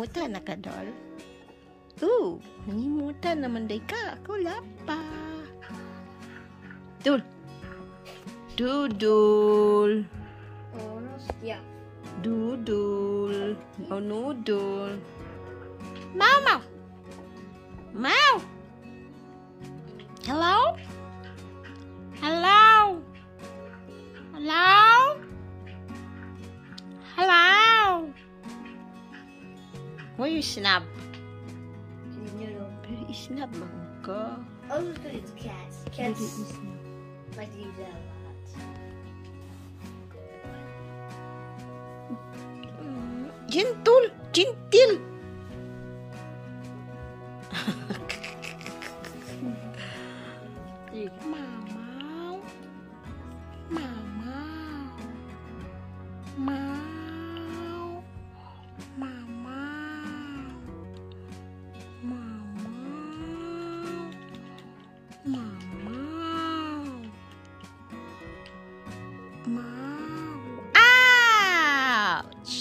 mutan nak kadol. Uh, ni mutan nak mendeka. Aku lapar. Dul. Dudul. Oh, no, setiap. Dudul. Oh, nudul. Mau, mau. Mau. Snap? Noodle. Pero isnap man ka. Oh, look at its cats. Pero Cats isnap. like to use that a lot. Mm, Gentle. Gentle.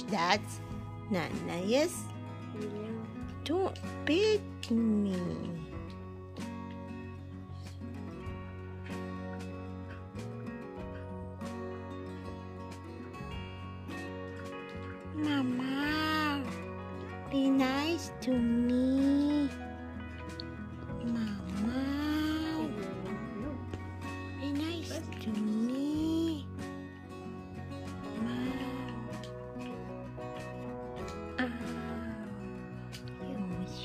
That's not nice. Don't bite me. Mama, be nice to me.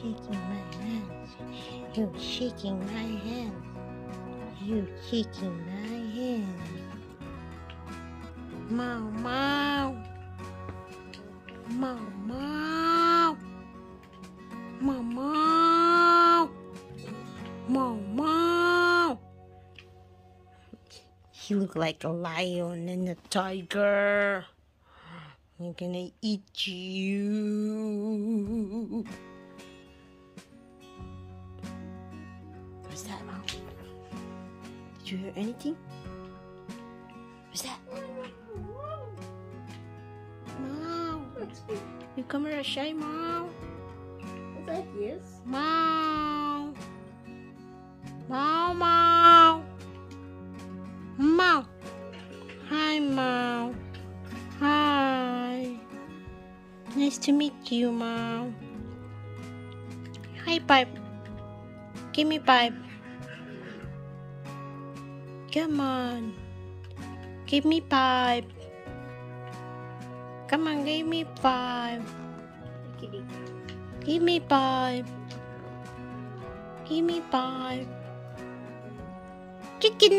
Shaking my hands. You're shaking my hands. You're shaking my hands. Mama. Mama. Mama. Mama. You look like a lion and a tiger. I'm gonna eat you. You hear anything? What's that? Mom, you come here shy, Mom. What's that? Yes. Mom. Mom, Mom. Mom. Hi, Mom. Hi. Nice to meet you, Mom. Hi, Pipe. Give me Pipe. Come on. Give me five. Come on, give me. Kitty. Give me five. Give me five. Chicken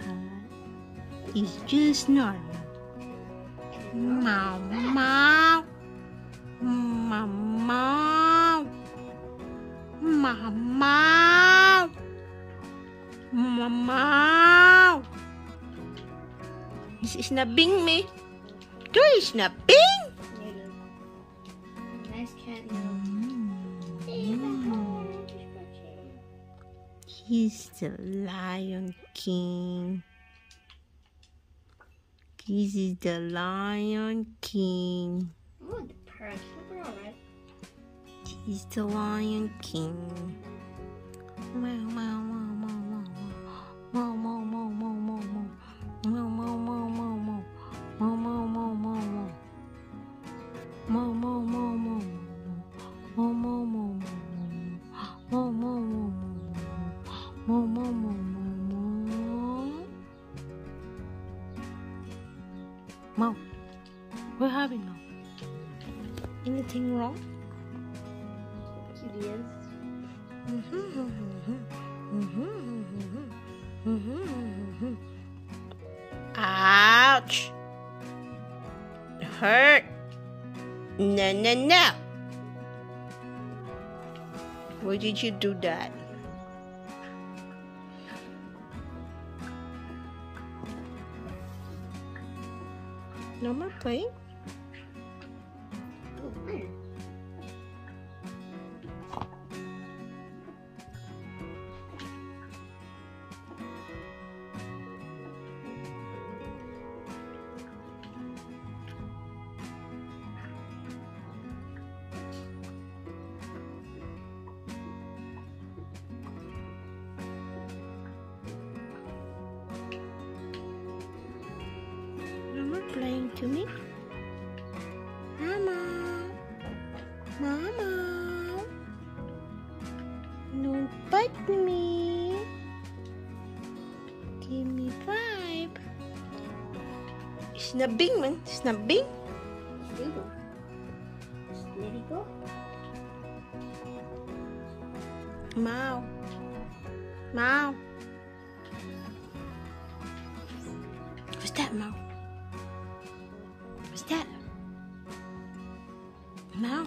is just normal. Mama, mama, mama, mama. This is snapping me. There is nabbing. Nice cat. He's the Lion King. This is the Lion King. Oh, the purse. Look at all right. He's the Lion King. Meow, meow, meow, meow, meow, meow, meow, meow, meow, meow, meow. Meow, meow, meow, meow, meow. Meow, meow, meow, meow, meow. Meow, Ouch! Hurt! No, no, no! Why did you do that? No more playing? To me? Mama! Mama! Don't bite me! Give me five! Snubbing man! Snoodle. Let it go. Mau! Mau! What's that, Mau? Mau?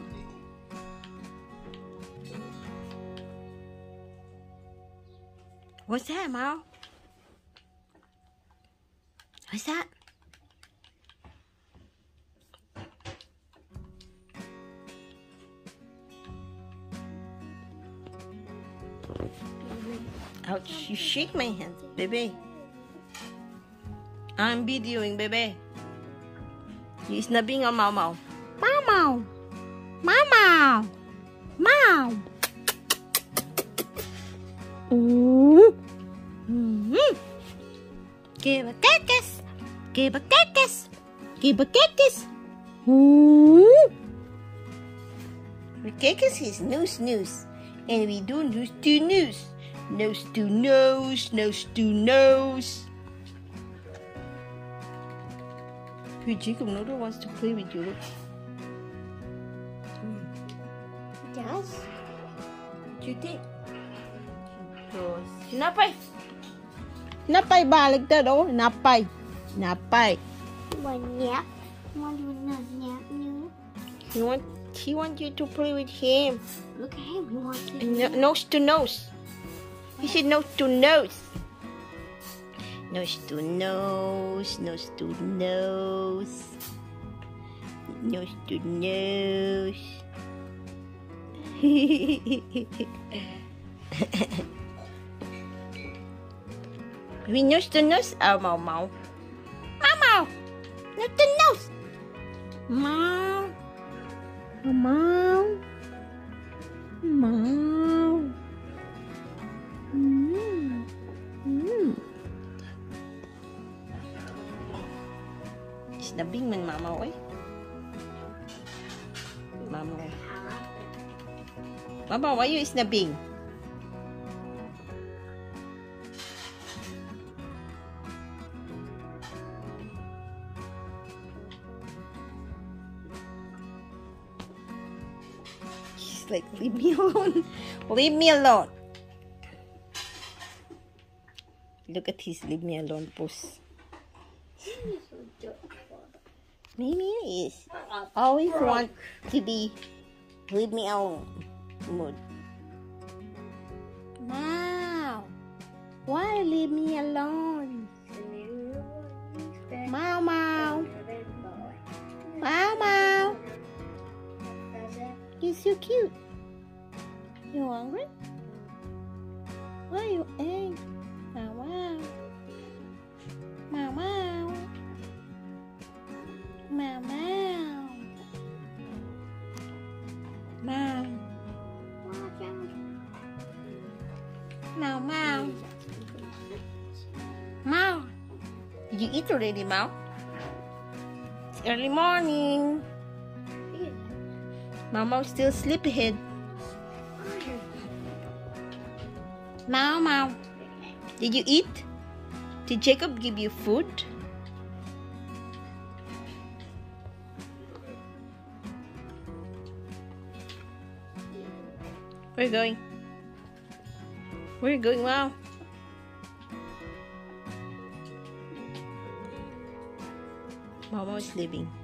What's that, Mau? What's that? Ouch, you shake my hands, baby. I'm videoing, baby. You snubbing on oh, Mau Mau. Mau Mau. Mau. Mau. Ooh. Mm-hmm. Give a kiss. Give a kiss. Give a kiss. Ooh. The kiss is no snooze. And we do nose to nose. Nose to nose. Nose to nose. Hey, Jacob Noodle wants to play with you. What you think? Tapos, Napay! Napay, balik oh. Napay. Napay. One nap. Want to nap new? He want, he want you to play with him. Look at him. He wants to. No, nose to nose. He said nose to nose. Nose to nose, nose to nose. Nose to nose. We nose to nose. Oh, mau mau. Mau. Nose to nose. Mau. Mau. Mau. Mm. Mm. Snabing man mama oy. Mama, why you snubbing? She's like, leave me alone. leave me alone. Look at his leave me alone post. Mimi is always want to be leave me alone mood. Why leave me alone? Mau Mau, Mau Mau, you're so cute. You hungry? Why you angry? Mau Mau, Mau Mau, you eat already, Mal? It's early morning. Mama's still sleepyhead. Mao Mao, did you eat? Did Jacob give you food? Where are going. Where are going, Mao? Mama is leaving.